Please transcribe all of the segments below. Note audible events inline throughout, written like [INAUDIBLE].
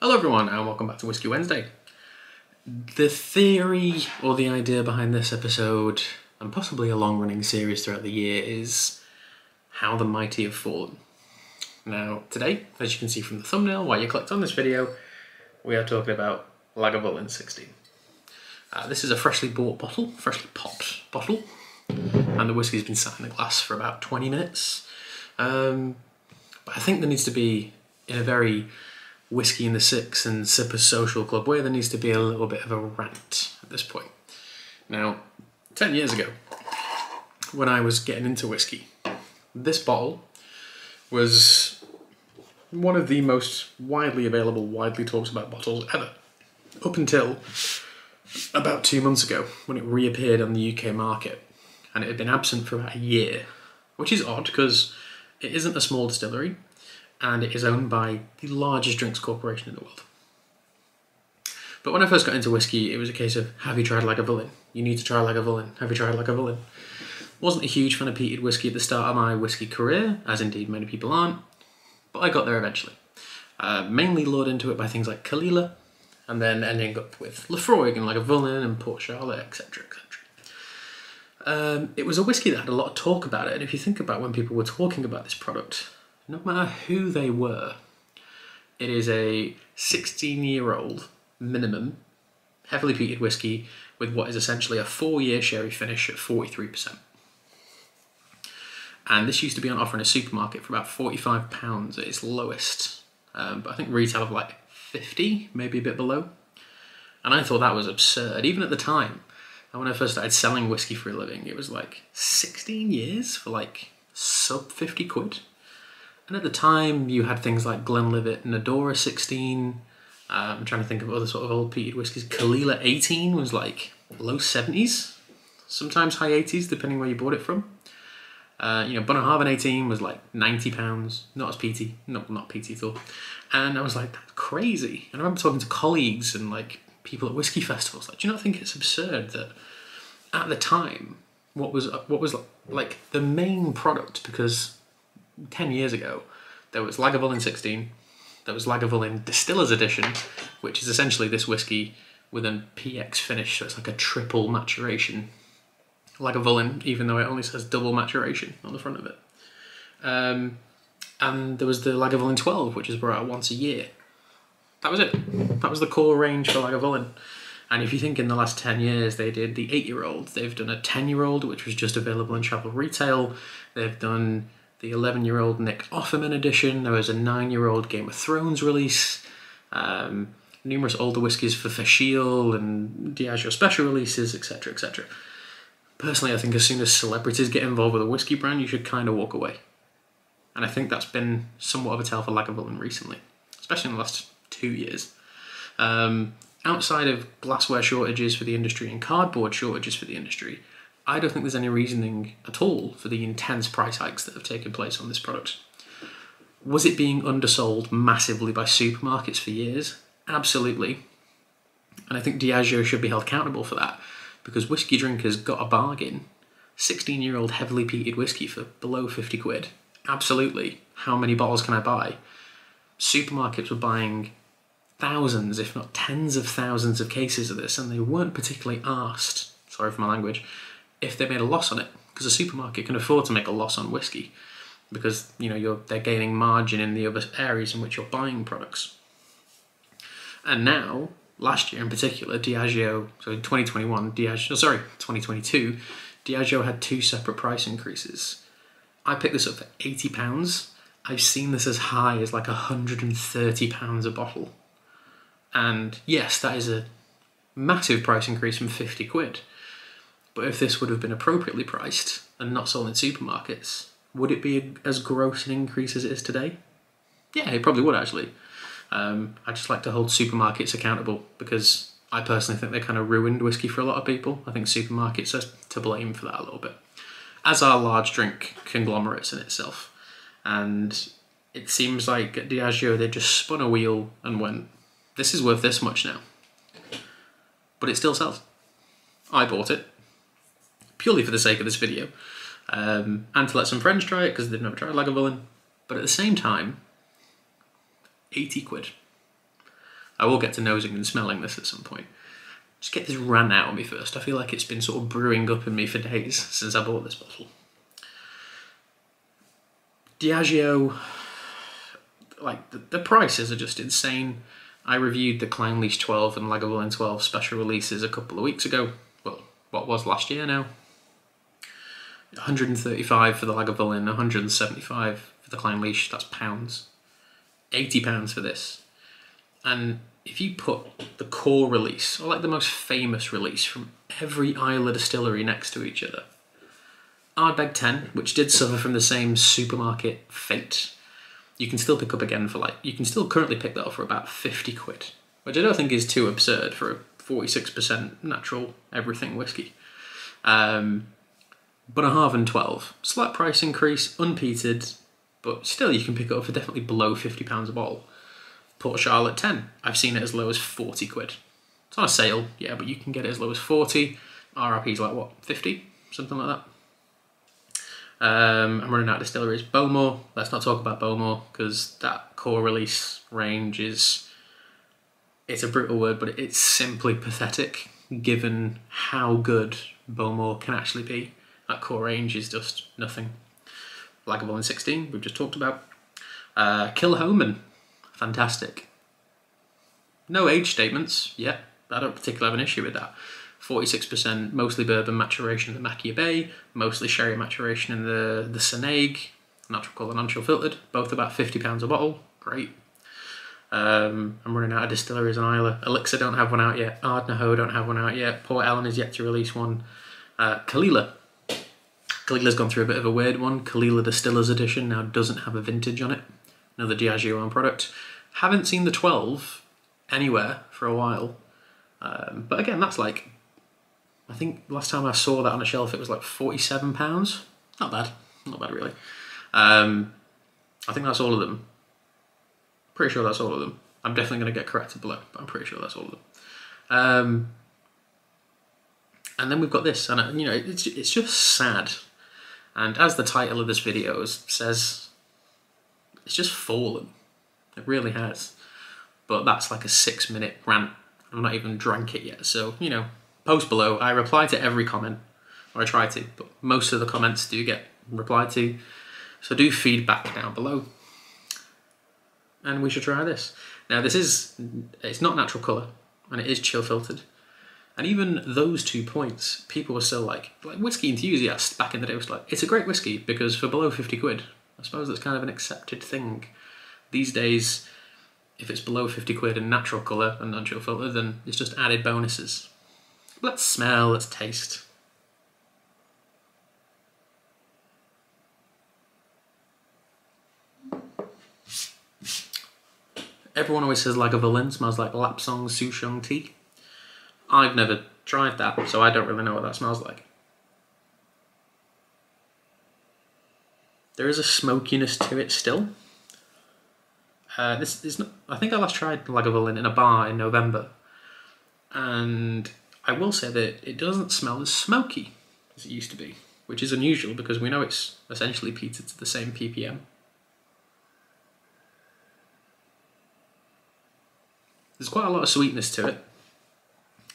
Hello, everyone, and welcome back to Whisky Wednesday. The theory or the idea behind this episode, and possibly a long running series throughout the year, is how the mighty have fallen. Now, today, as you can see from the thumbnail, while you clicked on this video, we are talking about Lagavulin 16. Uh, this is a freshly bought bottle, freshly popped bottle, and the whiskey's been sat in the glass for about 20 minutes. Um, but I think there needs to be, in a very whiskey in the six and sippers social club way, there needs to be a little bit of a rant at this point. Now, 10 years ago, when I was getting into whiskey, this bottle was one of the most widely available, widely talked about bottles ever. Up until about two months ago, when it reappeared on the UK market, and it had been absent for about a year, which is odd because it isn't a small distillery and it is owned by the largest drinks corporation in the world. But when I first got into whiskey, it was a case of have you tried Lagavulin? You need to try Lagavulin. Have you tried Lagavulin? Wasn't a huge fan of peated whiskey at the start of my whiskey career, as indeed many people aren't, but I got there eventually. Uh, mainly lured into it by things like Caol Ila, and then ending up with Laphroaig and Lagavulin and Port Charlotte, etc., etc. Um, it was a whiskey that had a lot of talk about it, and if you think about when people were talking about this product, no matter who they were, it is a 16 year old minimum heavily peated whiskey with what is essentially a four year sherry finish at 43%. And this used to be on offer in a supermarket for about £45 at its lowest, um, but I think retail of like 50, maybe a bit below. And I thought that was absurd, even at the time. And when I first started selling whiskey for a living, it was like 16 years for like sub 50 quid. And at the time, you had things like Glenlivet and Adora 16. Uh, I'm trying to think of other sort of old peated whiskies. Caol Ila 18 was like low 70s, sometimes high 80s, depending where you bought it from. Uh, you know, Bunnahabhain 18 was like 90 pounds, not as peaty, no, not peaty at all. And I was like, that's crazy. And I remember talking to colleagues and like people at whiskey [LAUGHS] festivals, like, do you not think it's absurd that at the time, what was what was like the main product because 10 years ago, there was Lagavulin 16, there was Lagavulin Distiller's Edition, which is essentially this whiskey with a PX finish, so it's like a triple maturation. Lagavulin, even though it only says double maturation on the front of it. Um, and there was the Lagavulin 12, which is brought out once a year. That was it. That was the core range for Lagavulin. And if you think in the last 10 years they did the 8 year old, they've done a 10 year old, which was just available in travel retail. They've done the 11 year old Nick Offerman edition. There was a 9 year old Game of Thrones release. Um, numerous older whiskies for Fèis Ìle and Diageo special releases, etc. etc. Personally, I think as soon as celebrities get involved with a whiskey brand, you should kind of walk away. And I think that's been somewhat of a tell for Lagavulin recently, especially in the last two years. Um, outside of glassware shortages for the industry and cardboard shortages for the industry, I don't think there's any reasoning at all for the intense price hikes that have taken place on this product. Was it being undersold massively by supermarkets for years? Absolutely. And I think Diageo should be held accountable for that because whiskey drinkers got a bargain. 16 year old heavily peated whiskey for below 50 quid. Absolutely. How many bottles can I buy? Supermarkets were buying thousands, if not tens of thousands of cases of this, and they weren't particularly asked, sorry for my language, if they made a loss on it because a supermarket can afford to make a loss on whiskey because you know you're they're gaining margin in the other areas in which you're buying products. And now, last year in particular, Diageo, so in 2021, Diageo, sorry, 2022, Diageo had two separate price increases. I picked this up for 80 pounds. I've seen this as high as like 130 pounds a bottle. And yes, that is a massive price increase from 50 quid. But if this would have been appropriately priced and not sold in supermarkets, would it be as gross an increase as it is today? Yeah, it probably would actually. Um, I just like to hold supermarkets accountable because I personally think they kind of ruined whiskey for a lot of people. I think supermarkets are to blame for that a little bit, as are large drink conglomerates in itself. And it seems like at Diageo they just spun a wheel and went, "This is worth this much now," but it still sells. I bought it purely for the sake of this video, um, and to let some friends try it because they've never tried Lagavulin. But at the same time, 80 quid. I will get to nosing and smelling this at some point. Just get this ran out of me first. I feel like it's been sort of brewing up in me for days [LAUGHS] since I bought this bottle. Diageo, like the, the prices are just insane. I reviewed the Clynelish 12 and Lagavulin 12 special releases a couple of weeks ago. Well, what was last year now? 135 for the Lagavulin, 175 for the Clynelish, that's pounds. 80 pounds for this. And if you put the core release, or like the most famous release from every Islay distillery next to each other, Ardbeg 10, which did suffer from the same supermarket fate, you can still pick up again for like, you can still currently pick that up for about 50 quid, which I don't think is too absurd for a 46% natural everything whiskey. Um, Bunnahabhain 12, slight price increase, unpeated, but still you can pick it up for definitely below £50 a bottle. Port Charlotte 10, I've seen it as low as 40 quid. It's on a sale, yeah, but you can get it as low as 40. RRP's like what, 50? Something like that. Um, I'm running out of distilleries. Bowmore, let's not talk about Bowmore because that core release range is, it's a brutal word, but it's simply pathetic given how good Bowmore can actually be. That core range is just nothing. Lagavulin 16, we've just talked about. Uh, Kilchoman, fantastic. No age statements yet. I don't particularly have an issue with that. 46% mostly bourbon maturation in the Machir Bay, mostly sherry maturation in the, the Sanaig, natural colour, natural filtered, both about £50 a bottle. Great. Um, I'm running out of distilleries on Islay. Elixir don't have one out yet. Ardnamurchan don't have one out yet. Port Ellen is yet to release one. Uh, Caol Ila. Caol gone through a bit of a weird one. Caol Ila Distillers Edition now doesn't have a vintage on it. Another Diageo product. Haven't seen the 12 anywhere for a while. Um, but again, that's like I think last time I saw that on a shelf, it was like forty-seven pounds. Not bad, not bad really. Um, I think that's all of them. Pretty sure that's all of them. I'm definitely going to get corrected below, but I'm pretty sure that's all of them. Um, and then we've got this, and you know, it's it's just sad. And as the title of this video says, it's just fallen. It really has. But that's like a six-minute rant. I've not even drank it yet, so you know, post below. I reply to every comment, or I try to, but most of the comments do get replied to. So do feedback down below. And we should try this. Now this is, it's not natural colour, and it is chill filtered. And even those two points, people were still like, like whiskey enthusiasts back in the day was like, it's a great whiskey because for below 50 quid, I suppose that's kind of an accepted thing. These days, if it's below 50 quid and natural colour and non-chill filter, then it's just added bonuses. Let's smell, let's taste. Everyone always says Lagavulin smells like Lapsang Souchong tea. I've never tried that, so I don't really know what that smells like. There is a smokiness to it still. Uh, this is not, I think I last tried Lagavulin in a bar in November, and I will say that it doesn't smell as smoky as it used to be, which is unusual because we know it's essentially peated to the same ppm. There's quite a lot of sweetness to it,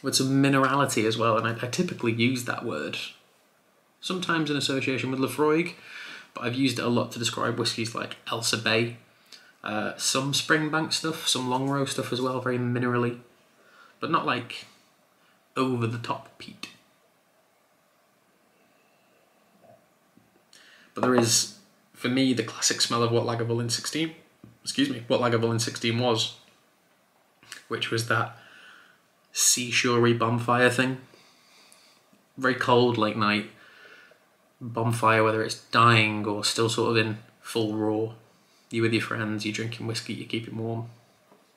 with some minerality as well, and I, I typically use that word, sometimes in association with Laphroaig, but I've used it a lot to describe whiskies like Ailsa Bay, uh, some Springbank stuff, some Longrow stuff as well, very minerally, but not like over the top peat. But there is, for me, the classic smell of what Lagavulin 16, excuse me, what Lagavulin 16 was, which was that seashorey bonfire thing. Very cold late night bonfire, whether it's dying or still sort of in full roar. You with your friends, you're drinking whiskey, you keep it warm.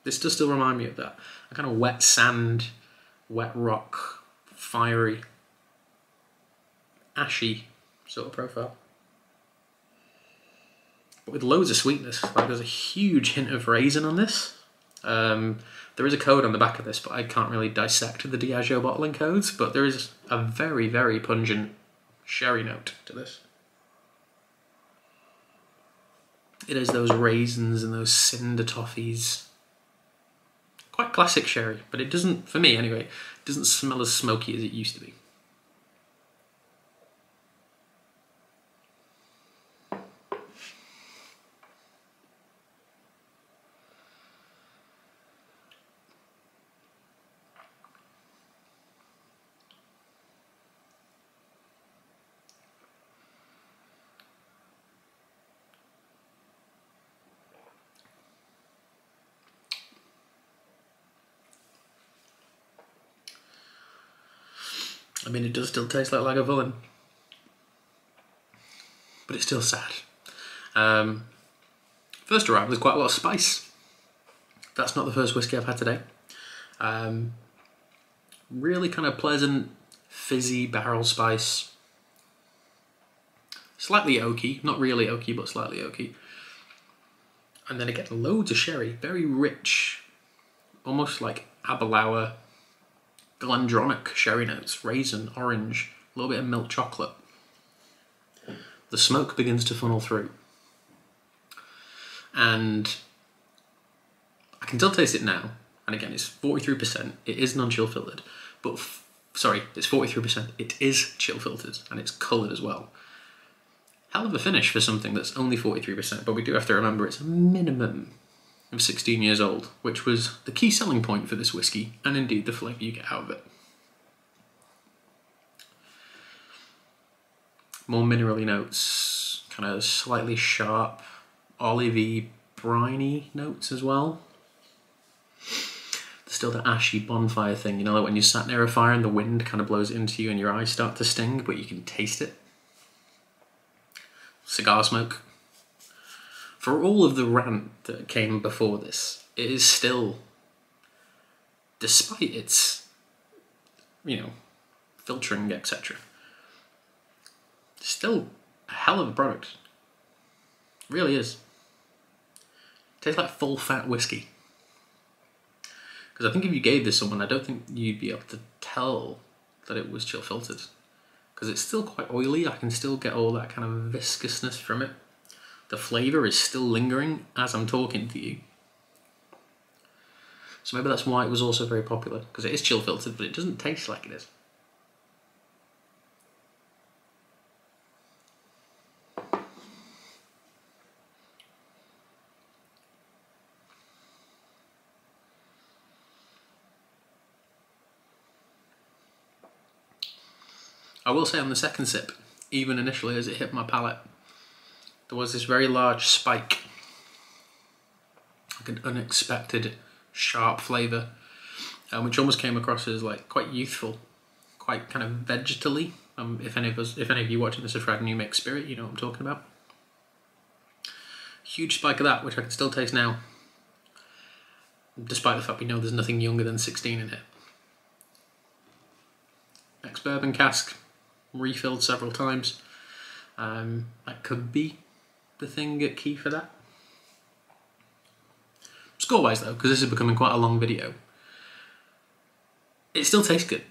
This does still remind me of that. A kind of wet sand wet rock, fiery, ashy sort of profile. But with loads of sweetness. Like there's a huge hint of raisin on this. Um, there is a code on the back of this, but I can't really dissect the Diageo bottling codes, but there is a very, very pungent sherry note to this. It is those raisins and those cinder toffees quite classic sherry, but it doesn't, for me anyway, doesn't smell as smoky as it used to be. I mean, it does still taste like Lagavulin, but it's still sad. Um, first arrival, there's quite a lot of spice. That's not the first whiskey I've had today. Um, really kind of pleasant, fizzy barrel spice. Slightly oaky, not really oaky, but slightly oaky. And then again, loads of sherry, very rich, almost like Aberlour Glendronach sherry notes, raisin, orange, a little bit of milk chocolate. The smoke begins to funnel through. And I can still taste it now. And again, it's 43%. It is non-chill filtered. But, sorry, it's 43%. It is chill filtered. And it's coloured as well. Hell of a finish for something that's only 43%. But we do have to remember it's a minimum of 16 years old, which was the key selling point for this whiskey, and indeed the flavour you get out of it. More minerally notes, kind of slightly sharp, olivey, briny notes as well. There's still the ashy bonfire thing, you know, like when you sat near a fire and the wind kind of blows into you and your eyes start to sting, but you can taste it. Cigar smoke, for all of the rant that came before this, it is still, despite its, you know, filtering, etc., still a hell of a product. It really is. It tastes like full fat whiskey. Because I think if you gave this someone, I don't think you'd be able to tell that it was chill filtered. Because it's still quite oily, I can still get all that kind of viscousness from it. The flavour is still lingering as I'm talking to you. So maybe that's why it was also very popular, because it is chill filtered, but it doesn't taste like it is. I will say on the second sip, even initially as it hit my palate, there was this very large spike, like an unexpected sharp flavour, um, which almost came across as like quite youthful, quite kind of vegetally. Um, if any of us, if any of you watching this have tried New Make Spirit, you know what I'm talking about. Huge spike of that, which I can still taste now, despite the fact we know there's nothing younger than 16 in it. Ex bourbon cask, refilled several times. Um, that could be the thing at key for that. Score wise though, because this is becoming quite a long video, it still tastes good.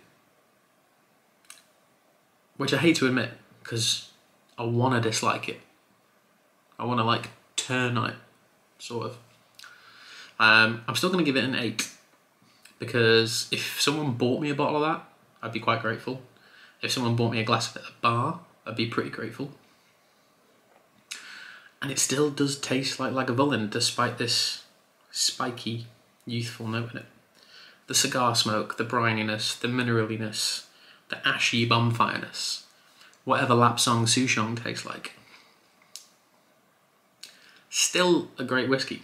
Which I hate to admit, because I want to dislike it. I want to like turn on it, sort of. Um, I'm still going to give it an 8 because if someone bought me a bottle of that, I'd be quite grateful. If someone bought me a glass of it at a bar, I'd be pretty grateful and it still does taste like Lagavulin despite this spiky, youthful note in it. The cigar smoke, the brininess, the mineraliness, the ashy bonfireness, whatever Lapsang Souchong tastes like. Still a great whiskey.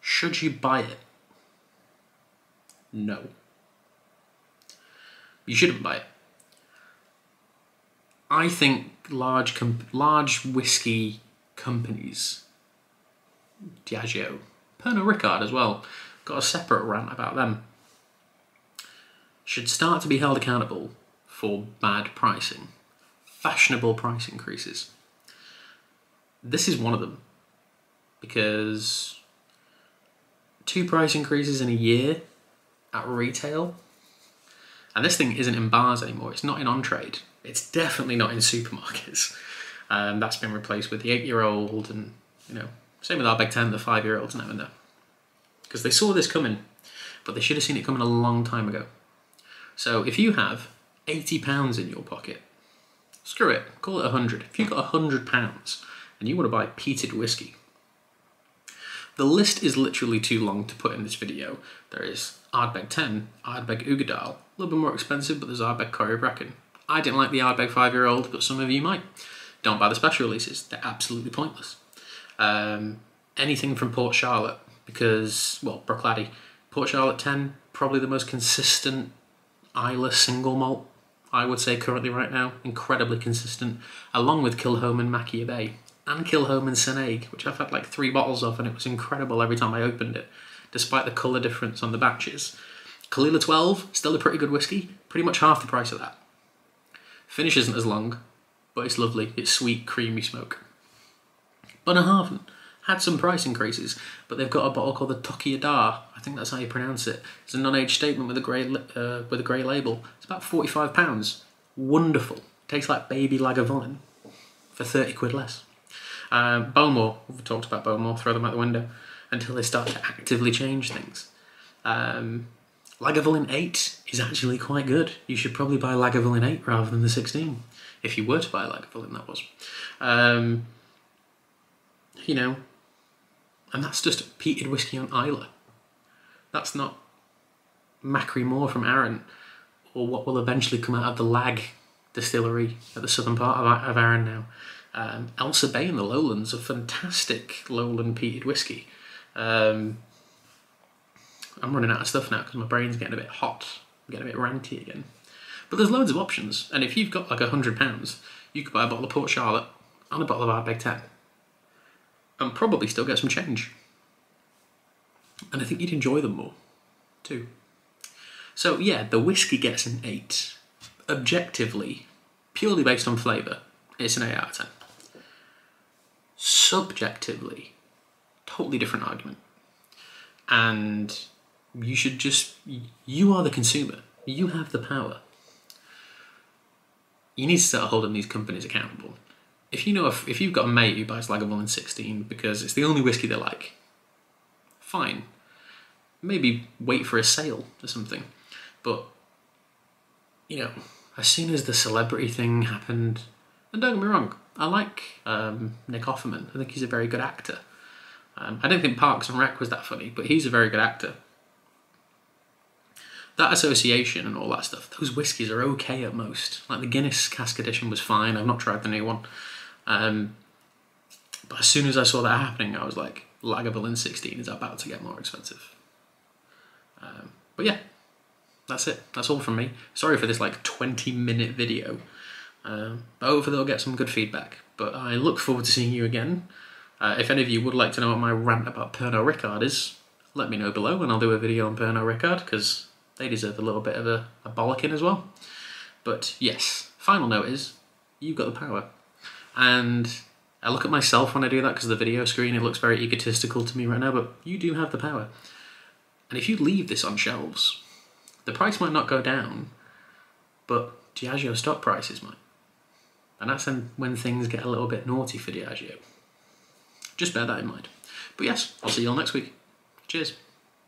Should you buy it? No. You shouldn't buy it. I think large large whiskey companies, Diageo, Pernod Ricard as well, got a separate rant about them, should start to be held accountable for bad pricing, fashionable price increases. This is one of them. Because two price increases in a year at retail, and this thing isn't in bars anymore, it's not in on trade, it's definitely not in supermarkets. Um, that's been replaced with the eight-year-old, and you know, same with Ardbeg Ten, the five-year-olds now and there, because they saw this coming. but they should have seen it coming a long time ago. So if you have £80 in your pocket, screw it, call it a 100 If you've got a £100 and you want to buy peated whiskey, the list is literally too long to put in this video. There is Ardbeg 10, Ardbeg Uigeadail, a little bit more expensive, but there's Ardbeg Corryvreckan. I didn't like the Ardbeg 5-year-old, but some of you might. Don't buy the special releases, they're absolutely pointless. Um, anything from Port Charlotte, because, well, Bruichladdich, Port Charlotte 10, probably the most consistent Islay single malt, I would say currently right now. Incredibly consistent, along with Kilchoman Machir Bay and Kilchoman Sanaig, which I've had like three bottles of and it was incredible every time I opened it, despite the colour difference on the batches. Caol Ila 12, still a pretty good whiskey, pretty much half the price of that. Finish isn't as long, but it's lovely. It's sweet, creamy smoke. Bunnahabhain had some price increases, but they've got a bottle called the Toiteach A Dhà. I think that's how you pronounce it. It's a non-age statement with a grey uh, with a grey label. It's about forty-five pounds. Wonderful. Tastes like baby Lagavulin for thirty quid less. Um, Bowmore, we've talked about Bowmore, throw them out the window until they start to actively change things. Um, Lagavulin 8 is actually quite good. You should probably buy Lagavulin 8 rather than the 16, if you were to buy a Lagavulin, that was. Um, you know, and that's just peated whiskey on Islay. That's not Machrie Moor from Arran, or what will eventually come out of the Lag distillery at the southern part of, of Arran now. Um, Ailsa Bay in the lowlands, a fantastic lowland peated whiskey. Um, I'm running out of stuff now because my brain's getting a bit hot, I'm getting a bit ranty again. But there's loads of options, and if you've got like a hundred pounds, you could buy a bottle of Port Charlotte and a bottle of Ardbeg 10, and probably still get some change. And I think you'd enjoy them more, too. So yeah, the whiskey gets an eight. Objectively, purely based on flavour, it's an eight out of ten subjectively, totally different argument. And you should just, you are the consumer, you have the power. You need to start holding these companies accountable. If you know, if, if you've got a mate who buys Lagavulin 16 because it's the only whiskey they like, fine. Maybe wait for a sale or something. But, you know, as soon as the celebrity thing happened, and don't get me wrong, I like um, Nick Offerman. I think he's a very good actor. Um, I don't think Parks and Rec was that funny, but he's a very good actor. That association and all that stuff, those whiskies are okay at most. Like the Guinness Cask Edition was fine. I've not tried the new one. Um, but as soon as I saw that happening, I was like, Lagavulin 16 is about to get more expensive. Um, but yeah, that's it. That's all from me. Sorry for this like 20 minute video. Um, hopefully they'll get some good feedback. But I look forward to seeing you again. Uh, if any of you would like to know what my rant about Pernod Ricard is, let me know below and I'll do a video on Pernod Ricard because they deserve a little bit of a, a bollocking as well. But yes, final note is, you've got the power. And I look at myself when I do that because the video screen, it looks very egotistical to me right now, but you do have the power. And if you leave this on shelves, the price might not go down, but Diageo stock prices might. And that's when things get a little bit naughty for Diageo. Just bear that in mind. But yes, I'll see you all next week. Cheers.